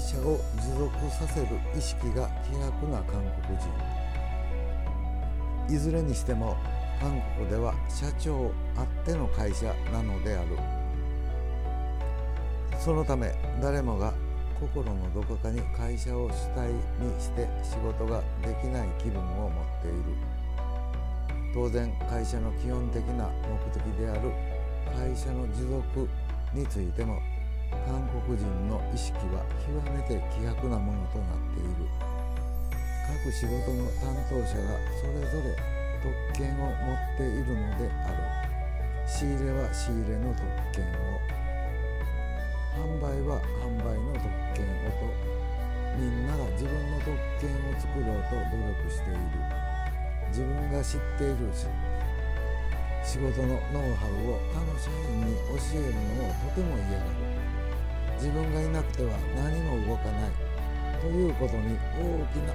社を持続させる意識が希薄な韓国人。いずれにしても韓国では社長あっての会社なのである。そのため誰もが心のどこかに会社を主体にして仕事ができない気分を持っている。当然会社の基本的な目的である会社の持続についても韓国人の意識は極めて希薄なものとなっている。各仕事の担当者がそれぞれ特権を持っているのである仕入れは仕入れの特権を。販売は販売の特権をと。みんなが自分の特権を作ろうと努力している。自分が知っている。仕事のノウハウを他の社員に教えるのをとても嫌がる。自分がいなくては何も動かないということに大きな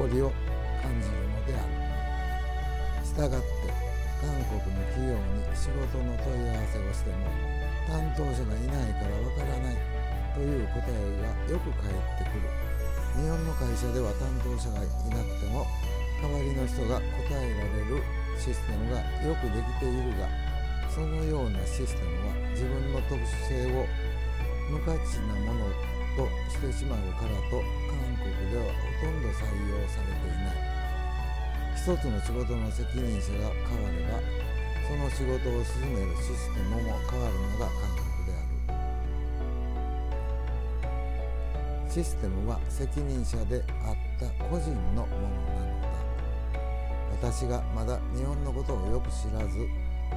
誇りを感じるのであるしたがって韓国の企業に仕事の問い合わせをしても担当者がいないからわからないという答えがよく返ってくる日本の会社では担当者がいなくても代わりの人が答えられるシステムがよくできているがそのようなシステムは自分の特殊性を無価値なものとしてしまうからと韓国ではほとんど採用されていない。一つの仕事の責任者が変わればその仕事を進めるシステムも変わるのが韓国である。システムは責任者であった個人のものなのだ。私がまだ日本のことをよく知らず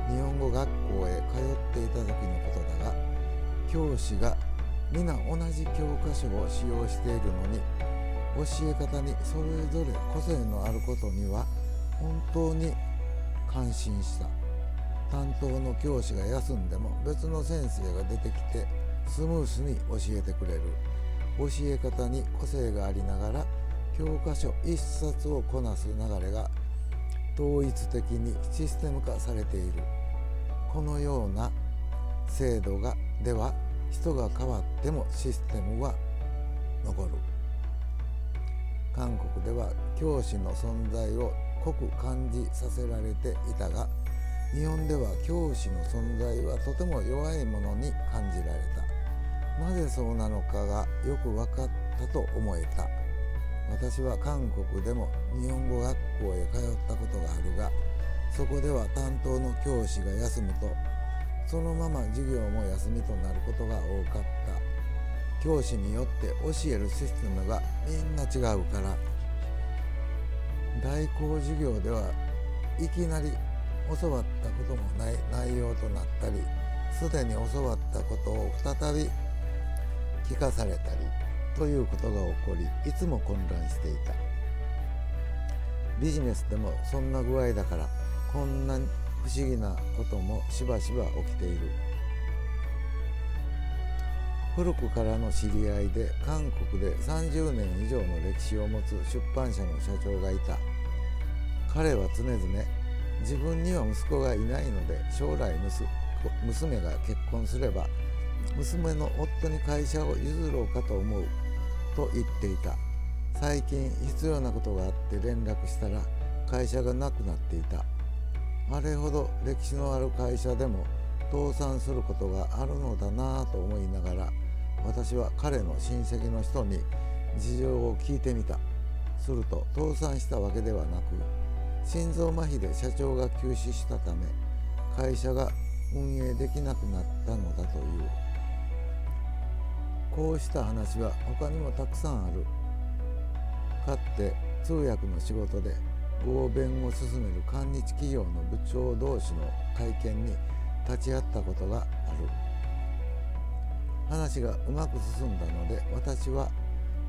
日本語学校へ通っていた時のことだが教師が皆同じ教科書を使用しているのに教え方にそれぞれ個性のあることには本当に感心した。担当の教師が休んでも別の先生が出てきてスムースに教えてくれる。教え方に個性がありながら教科書一冊をこなす流れが統一的にシステム化されている。このような制度がでは人が変わってもシステムは残る。韓国では教師の存在を濃く感じさせられていたが日本では教師の存在はとても弱いものに感じられた。なぜそうなのかがよく分かったと思えた。私は韓国でも日本語学校へ通ったことがあるがそこでは担当の教師が休むとそのまま授業も休みとなることが多かった。教師によって教えるシステムがみんな違うから。代行授業ではいきなり教わったこともない。内容となったりすでに教わったことを再び聞かされたりということが起こりいつも混乱していた。ビジネスでもそんな具合だからこんな不思議なこともしばしば起きている。古くからの知り合いで韓国で30年以上の歴史を持つ出版社の社長がいた。彼は常々自分には息子がいないので将来娘が結婚すれば娘の夫に会社を譲ろうかと思うと言っていた。最近必要なことがあって連絡したら会社がなくなっていた。あれほど歴史のある会社でも倒産することがあるのだなぁと思いながら私は彼の親戚の人に事情を聞いてみた。すると倒産したわけではなく心臓麻痺で社長が急死したため会社が運営できなくなったのだという。こうした話は他にもたくさんある。かつて通訳の仕事で合弁を進める韓日企業の部長同士の会見に立ち会ったことがある。話がうまく進んだので私は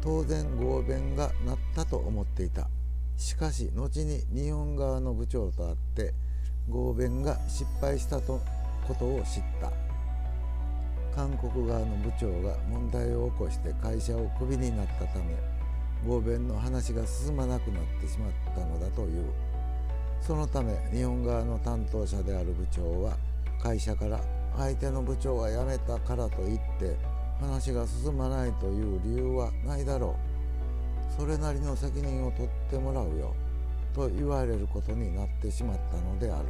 当然合弁がなったと思っていた。しかし後に日本側の部長と会って合弁が失敗したとことを知った。韓国側の部長が問題を起こして会社をクビになったため合弁の話が進まなくなってしまったのそのため日本側の担当者である部長は会社から相手の部長が辞めたからといって話が進まないという理由はないだろうそれなりの責任を取ってもらうよと言われることになってしまったのである。